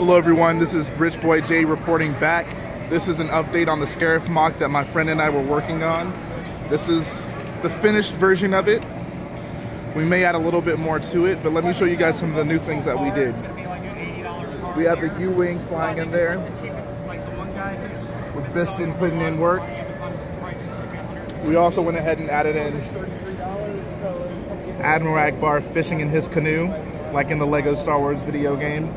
Hello everyone, this is Rich Boy J reporting back. This is an update on the Scarif MOC that my friend and I were working on. This is the finished version of it. We may add a little bit more to it, but let me show you guys some of the new things that we did. We have the U-Wing flying in there. With Bistan putting in work. We also went ahead and added in Admiral Ackbar fishing in his canoe, like in the LEGO Star Wars video game.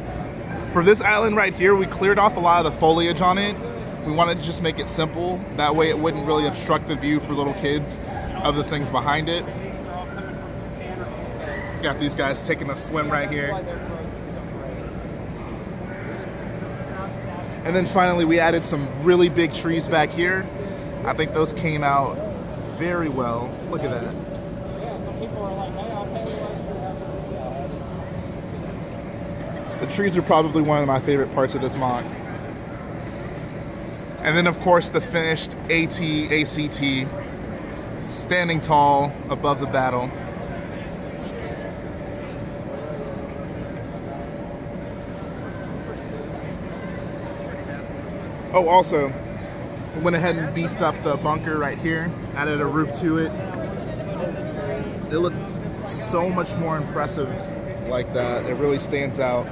For this island right here, we cleared off a lot of the foliage on it. We wanted to just make it simple. That way it wouldn't really obstruct the view for little kids of the things behind it. Got these guys taking a swim right here. And then finally we added some really big trees back here. I think those came out very well. Look at that. The trees are probably one of my favorite parts of this MOC. And then of course the finished AT, ACT, standing tall above the battle. Oh, also, went ahead and beefed up the bunker right here, added a roof to it. It looked so much more impressive like that. It really stands out.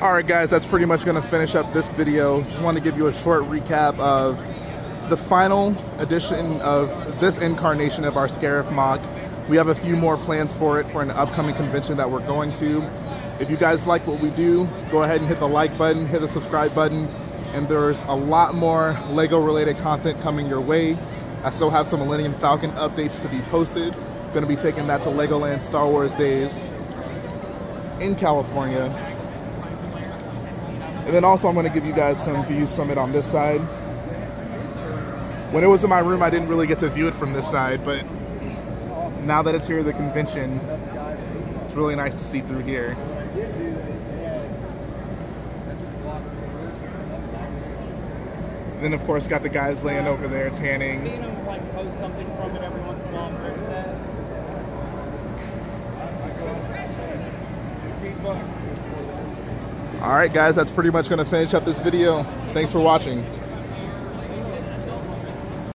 All right, guys, that's pretty much gonna finish up this video. Just want to give you a short recap of the final edition of this incarnation of our Scarif MOC. We have a few more plans for it for an upcoming convention that we're going to. If you guys like what we do, go ahead and hit the like button, hit the subscribe button, and there's a lot more LEGO related content coming your way. I still have some Millennium Falcon updates to be posted. Gonna be taking that to Legoland Star Wars Days in California. And then also I'm gonna give you guys some views from it on this side. When it was in my room, I didn't really get to view it from this side, but now that it's here at the convention, it's really nice to see through here. then of course got the guys laying over there tanning. All right, guys, that's pretty much going to finish up this video. Thanks for watching.